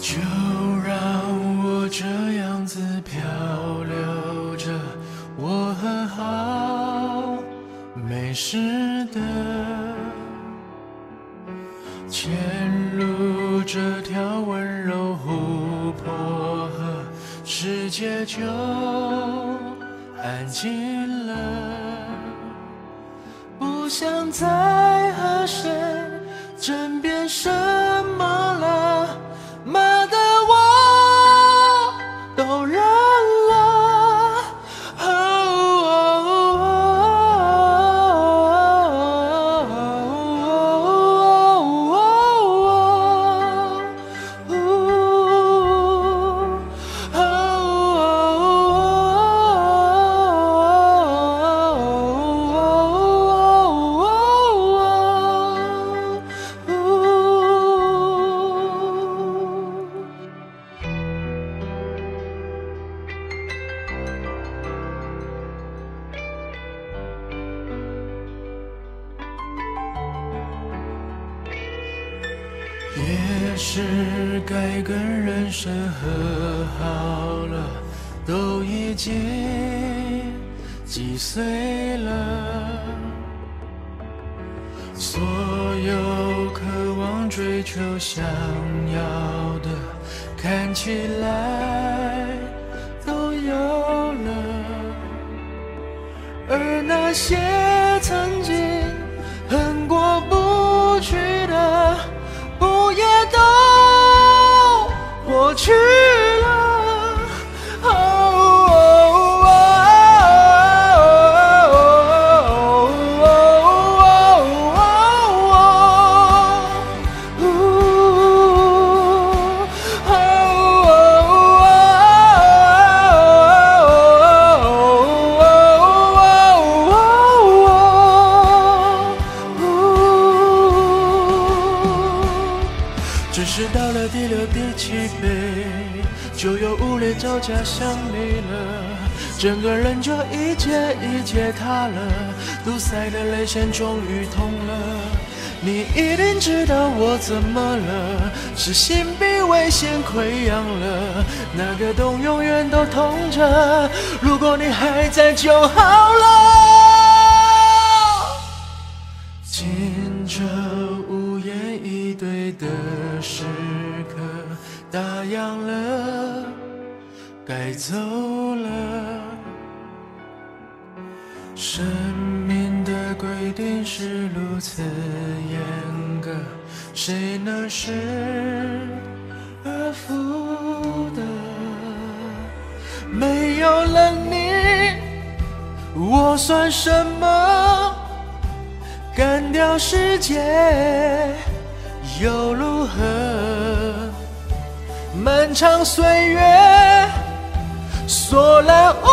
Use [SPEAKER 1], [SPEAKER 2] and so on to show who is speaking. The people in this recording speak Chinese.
[SPEAKER 1] 就让我这样子漂流着，我很好，没事的。前路这条温柔湖泊河，世界就安静了，不想再和谁争辩什么了。也是该跟人生和好了，都已经几岁了，所有渴望、追求、想要的，看起来都有了，而那些曾经 true. 只是到了第六、第七杯，就有无泪招架想你了，整个人就一节一节塌了，堵塞的泪腺终于通了。你一定知道我怎么了，是心壁危险溃疡了，那个洞永远都痛着，如果你还在就好了。听着时刻，打烊了，该走了。生命的规定是如此严格，谁能失而复得？没有了你，我算什么？干掉世界又如何？漫长岁月，索然无